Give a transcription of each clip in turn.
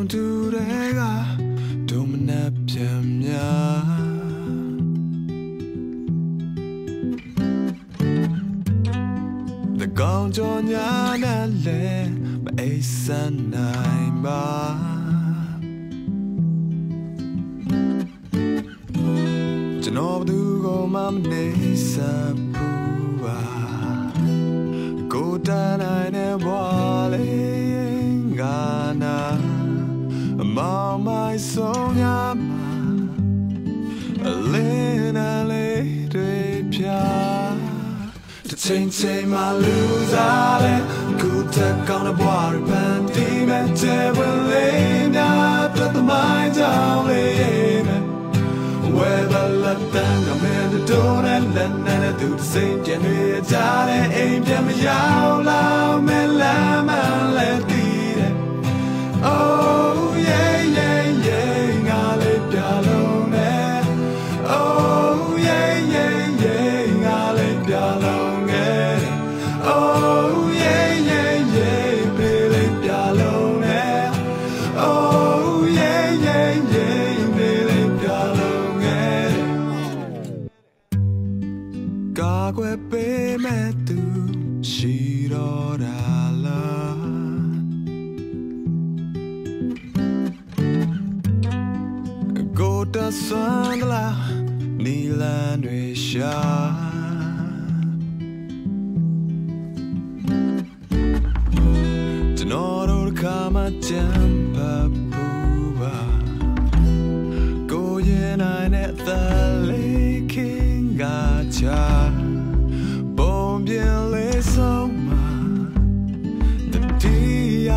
င်တူတွေကဒုမနက်ပြန်များတကောင်ကြောညာနဲ့လဲမအိစံနိုင်ပါကျွန်တော်ဘသူကိုမှမနေစဘူးပါကိုတန် မှလူစားလဲကိုတက်ကောင်းတဲ့ဘွားရပန်တီမဲ့တဲ့ဝင်လေးများပြတ်သမိုင်းကြောင်းလေးမဲ့ Whether let them come in the door and let them do the same ပြန်တွေကြတဲ့အိမ် ကာကွယ်ပေးမဲ့သူရှိတော့တာလားကိုတဆွမ်းလာနီလန်တွေရှာကျွန်တော်တို့ခါမှကြံပါပူပါကိုရင်နိုင်တဲ့သက်လေးခင်ကချာ တတိယ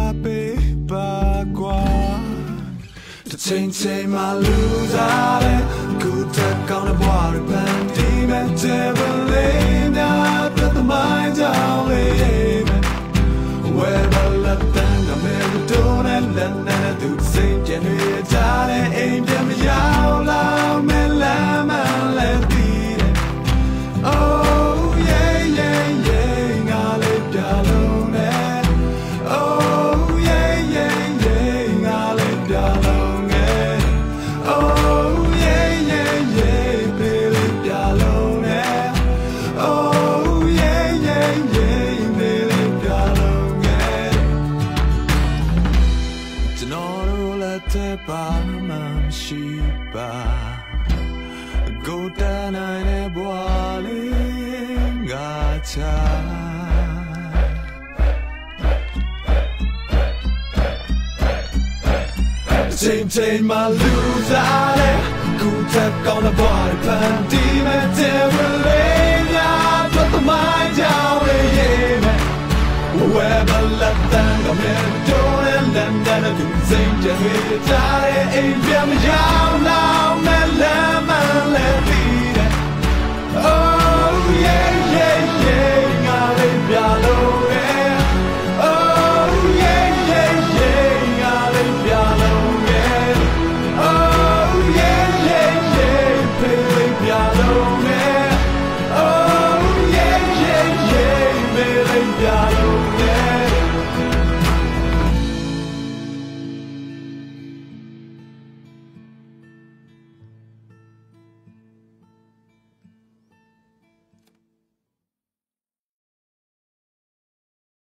မရှိပါ Go down and boile gacha Same time my lose out Good tap on the body pan demon devil But Lavalatan, American, and then a good thing to hear. Tired, ain't been young now, man.